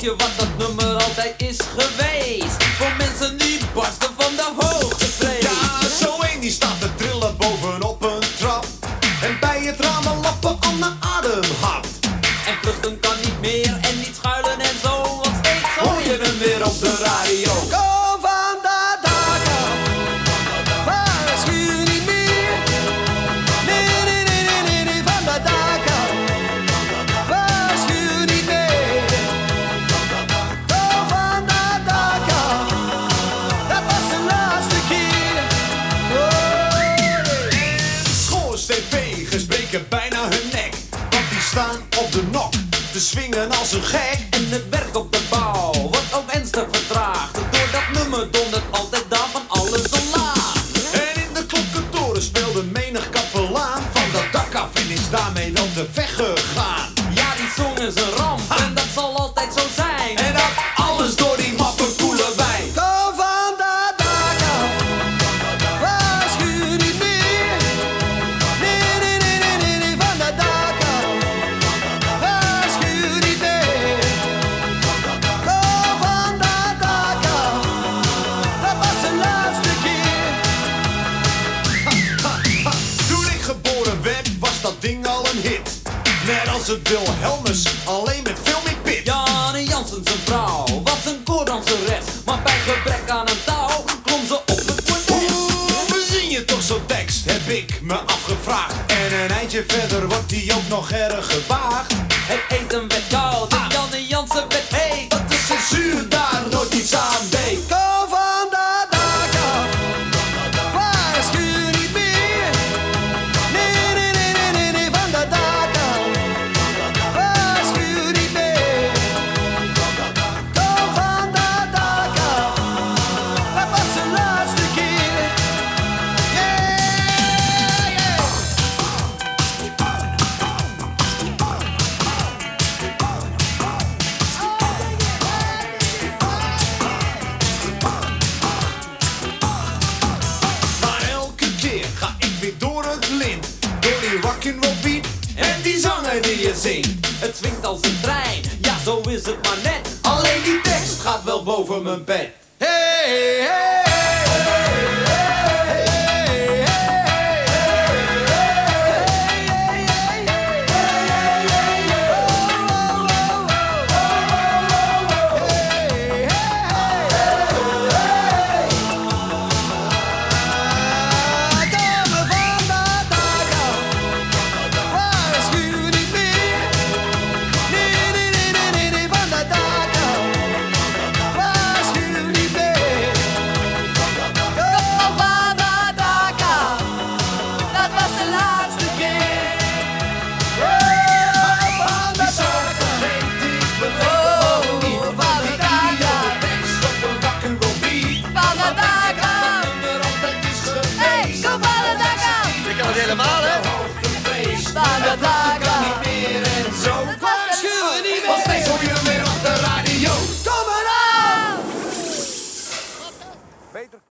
weet wat dat nummer altijd is geweest? Schoorsteenvegers breken bijna hun nek, want die staan op de nok te swingen als een gek. En het werk op de bouw wordt ook ernstig vertraagd. Door dat nummer dondert altijd daar van alles omlaag. En in de klokkentoren speelde menig kapelaan Van dat dak af en is daarmee dan de weg dat ding al een hit. Net als het Wilhelmus, alleen met veel meer pit. Janne Jansen zijn vrouw was een koordanseres. Maar bij gebrek aan een touw klom ze op het bordes. Hoe bezien je toch zo'n tekst, heb ik me afgevraagd. En een eindje verder wordt die ook nog erg gewaagd. Het eten werd koud en Janne Jansen werd heet. Dat de censuur daar nooit iets aan deed. En die zanger die je zingt. Het swingt als een trein, ja zo is het maar net. Alleen die tekst gaat wel boven mijn bed.